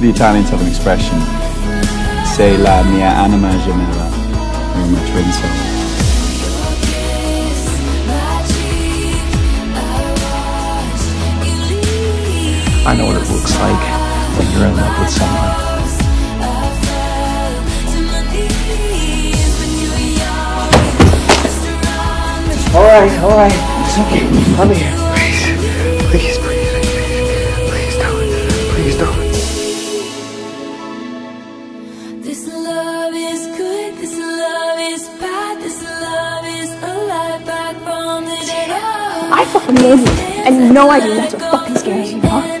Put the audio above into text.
The Italians have an expression, sei la mia anima gemella, you're my twin soul. I know what it looks like when you're in love with someone. Alright, alright. It's okay. I'm here. Please. Please, please, please. This love is good, this love is bad, this love is alive back from the dead. I fucking love you, and you know I do. That's what fucking scares me.